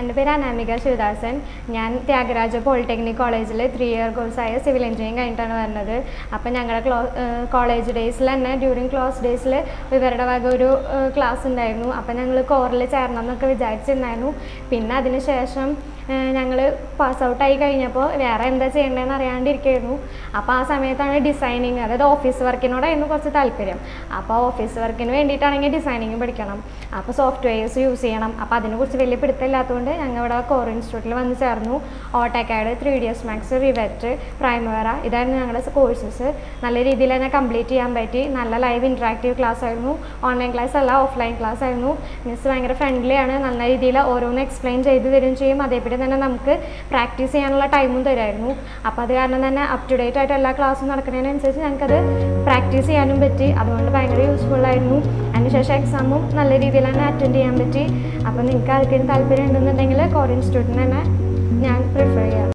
എന്റെ പേര് അനാമിക ശിവദാസൻ. ഞാൻ ത്യാഗരാജ പോളിടെക്നിക് കോളേജിൽ ത്രീ ഇയർ കോഴ്സായ സിവിൽ എഞ്ചിനീയറിംഗ് കഴിഞ്ഞിട്ടാണ് വരുന്നത് അപ്പോൾ ഞങ്ങളുടെ ക്ലോ കോളേജ് ഡേയ്സിൽ തന്നെ ഡ്യൂറിങ് ക്ലോസ് ഡേയ്സിൽ ഇവരുടെ വക ഒരു ക്ലാസ് ഉണ്ടായിരുന്നു. അപ്പോൾ ഞങ്ങൾ കോറിൽ ചേരണം എന്നൊക്കെ വിചാരിച്ചിരുന്നായിരുന്നു. പിന്നെ അതിന് ശേഷം ഞങ്ങൾ പാസ് ഔട്ടായി കഴിഞ്ഞപ്പോൾ വേറെ എന്താ ചെയ്യേണ്ടതെന്ന് അറിയാണ്ടിരിക്കുകയായിരുന്നു അപ്പോൾ ആ സമയത്താണ് ഡിസൈനിങ് അതായത് ഓഫീസ് വർക്കിനോടായിരുന്നു കുറച്ച് താല്പര്യം. അപ്പോൾ ഓഫീസ് വർക്കിന് വേണ്ടിയിട്ടാണെങ്കിൽ ഡിസൈനിങ് പഠിക്കണം. അപ്പോൾ സോഫ്റ്റ്വെയർസ് യൂസ് ചെയ്യണം. അപ്പോൾ അതിനെക്കുറിച്ച് വലിയ പിടുത്തമില്ലാത്തതുകൊണ്ട് ഞങ്ങൾ ഇവിടെ കോർ ഇൻസ്റ്റിറ്റ്യൂട്ടിൽ വന്ന് ചേർന്നു. AutoCAD three D S Max Revit Primavera ഇതായിരുന്നു ഞങ്ങളുടെ കോഴ്സസ് നല്ല രീതിയിൽ തന്നെ കംപ്ലീറ്റ് ചെയ്യാൻ പറ്റി. നല്ല ലൈവ് ഇൻട്രാക്റ്റീവ് ക്ലാസ് ആയിരുന്നു. ഓൺലൈൻ ക്ലാസ് അല്ല ഓഫ്ലൈൻ ക്ലാസ് ആയിരുന്നു. മിസ് ഭയങ്കര ഫ്രണ്ട്ലി ആണ്. നല്ല രീതിയിൽ ഓരോന്ന് എക്സ്പ്ലെയിൻ ചെയ്ത് തരും ചെയ്യും. അതേപോലെ തന്നെ നമുക്ക് പ്രാക്ടീസ് ചെയ്യാനുള്ള ടൈമും തരുമായിരുന്നു അപ്പോൾ അത് കാരണം തന്നെ അപ് ടു ഡേറ്റ് ആയിട്ട് എല്ലാ ക്ലാസ്സും നടക്കുന്നതിനനുസരിച്ച് ഞങ്ങൾക്കത് പ്രാക്ടീസ് ചെയ്യാനും പറ്റി. അതുകൊണ്ട് ഭയങ്കര യൂസ്ഫുൾ ആയിരുന്നു. അതിനുശേഷം എക്സാമും നല്ല രീതിയിൽ തന്നെ അറ്റൻഡ് ചെയ്യാൻ പറ്റി. അപ്പോൾ നിങ്ങൾക്ക് ആർക്കെങ്കിലും താല്പര്യം ഉണ്ടെന്നുണ്ടെങ്കിൽ ചെയ്യുന്നുണ്ടെങ്കിൽ കൊറിയൻ സ്റ്റുഡന്റിനെ ഞാൻ പ്രിഫർ ചെയ്യാം